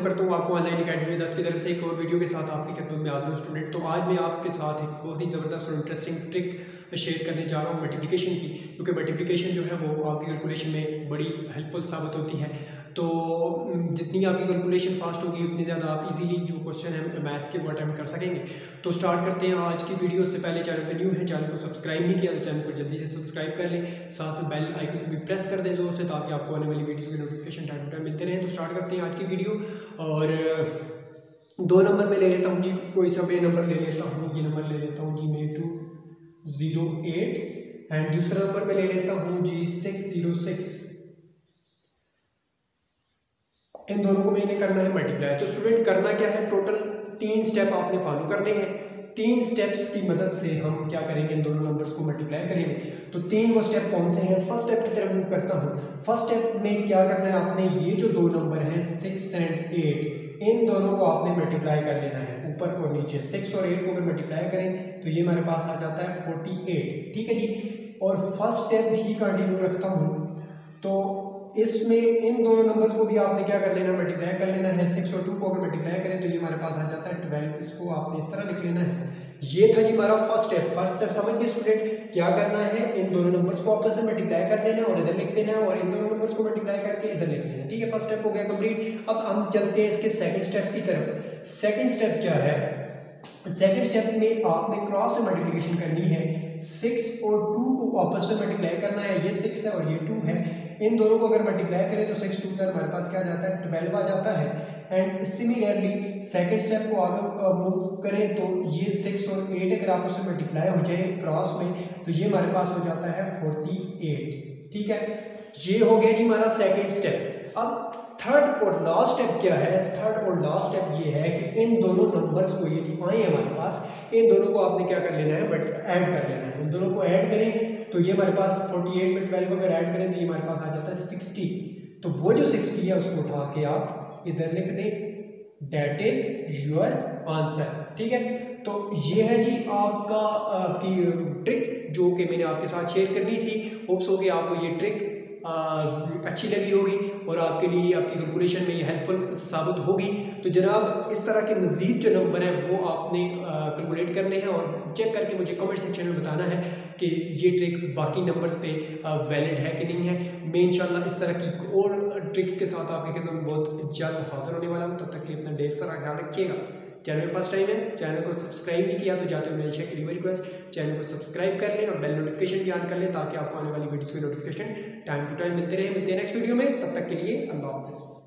आपको online academy दस की तरफ़ से एक और वीडियो के साथ आपकी खिदमत में हाजिर हूँ स्टूडेंट तो आज मैं आपके साथ एक बहुत ही ज़बरदस्त और इंटरेस्टिंग ट्रिक शेयर करने जा रहा हूँ मल्टीप्लिकेशन की, क्योंकि मल्टीप्लिकेशन जो है वो आपकी कैलकुलेशन में बड़ी हेल्पफुल साबित होती है। तो जितनी आपकी कैलकुलेशन फास्ट होगी, उतनी ज़्यादा आप इजीली जो क्वेश्चन है मैथ के वो अटैम्प्ट कर सकेंगे। तो स्टार्ट करते हैं आज की वीडियो से पहले चैनल पर न्यू है चैनल को सब्सक्राइब नहीं किया तो चैनल को जल्दी से सब्सक्राइब कर लें। साथ में बेल आइकन को भी प्रेस कर दें ज़ोर से, ताकि आपको आने वाली वीडियो की नोटिफिकेशन टाइम टू टाइम मिलते रहें। तो स्टार्ट करते हैं आज की वीडियो और दो नंबर में ले लेता हूँ जी। कोई सा मैं नंबर ले लेता हूँ, ये नंबर ले लेता हूँ जी मैं टू ज़ीरो एट एंड दूसरा नंबर में ले लेता हूँ जी सिक्स ज़ीरो सिक्स इन दोनों को मैंने करना है मल्टीप्लाई तो स्टूडेंट करना क्या है? टोटल तीन स्टेप आपने फॉलो करने हैं. तीन स्टेप्स की मदद से हम क्या करेंगे? इन दोनों नंबर्स को मल्टीप्लाई करेंगे. तो तीन वो स्टेप कौन से हैं? फ़र्स्ट स्टेप की तरफ़ मूव करता हूँ. फ़र्स्ट स्टेप में क्या करना है? आपने ये जो दो नंबर हैं सिक्स एंड एट इन दोनों को आपने मल्टीप्लाई कर लेना है, ऊपर और नीचे. सिक्स और एट को अगर मल्टीप्लाई करें तो ये हमारे पास आ जाता है फोर्टी एट ठीक है जी? और फ़र्स्ट स्टेप ही कंटिन्यू रखता हूँ. तो इसमें इन दोनों नंबर्स को भी आपने क्या कर लेना मल्टीप्लाई कर लेना है। सिक्स और टू को अगर मल्टीप्लाई करें तो ये हमारे पास आ जाता है ट्वेल्व इसको आपने इस तरह लिख लेना है। ये था जी हमारा फ़र्स्ट स्टेप फ़र्स्ट स्टेप समझिए स्टूडेंट क्या करना है? इन दोनों नंबर्स को आपस में मल्टीप्लाई कर देना और इधर लिख देना और इन दोनों नंबर्स को मल्टीप्लाई करके इधर लिख लेना। ठीक है फ़र्स्ट स्टेप हो गया कंप्लीट अब हम चलते हैं इसके सेकेंड स्टेप की तरफ़। सेकेंड स्टेप क्या है? सेकेंड स्टेप में आपने क्रॉस में मल्टीप्लिकेशन करनी है। सिक्स और टू को आपस में मल्टीप्लाई करना है, ये सिक्स है और ये टू है। इन दोनों को अगर मल्टीप्लाई करें तो सिक्स टू सर हमारे पास क्या जाता है? ट्वेल्व आ जाता है। एंड सिमिलरली सेकेंड स्टेप को आगे मूव करें तो ये सिक्स और एट अगर आपस में मल्टीप्लाई हो जाए क्रॉस में तो ये हमारे पास हो जाता है फोर्टी एट ठीक है? ये हो गया जी हमारा सेकेंड स्टेप अब थर्ड और लास्ट स्टेप क्या है? थर्ड और लास्ट स्टेप ये है कि इन दोनों नंबर्स को ये जो आए हमारे पास इन दोनों को आपने क्या कर लेना है? बट ऐड कर लेना है। इन दोनों को ऐड करें तो ये हमारे पास 48 में 12 अगर ऐड करें तो ये हमारे पास आ जाता है 60 तो वो जो 60 है उसको उठा के आप इधर लिख दें। डेट इज़ योर आंसर ठीक है? तो ये है जी आपका आपकी ट्रिक जो कि मैंने आपके साथ शेयर करनी थी। होप्स हो गया आपको ये ट्रिक आ, अच्छी लगी होगी। और आपके लिए आपकी कैलकुलेशन में ये हेल्पफुल साबित होगी। तो जनाब, इस तरह के मज़ीद जो नंबर हैं, वो आपने कैलकुलेट करने हैं और चेक करके मुझे कमेंट सेक्शन में बताना है कि ये ट्रिक बाकी नंबर्स पे वैलिड है कि नहीं है। मैं इंशाल्लाह इस तरह की और ट्रिक्स के साथ आपके खिदमत बहुत जल्द हाजिर होने वाला हूँ। तब तक के लिए अपना ढेर सारा ख्याल रखिएगा। चैनल फ़र्स्ट टाइम है चैनल को सब्सक्राइब नहीं किया तो जाते हुए मेरे की रिक्वेस्ट चैनल को सब्सक्राइब कर लें और बेल नोटिफिकेशन भी ऑन कर लें ताकि आपको आने वाली वीडियोस की नोटिफिकेशन टाइम टू टाइम मिलते रहे। मिलते हैं नेक्स्ट वीडियो में, तब तक के लिए अल्लाह हाफिज़।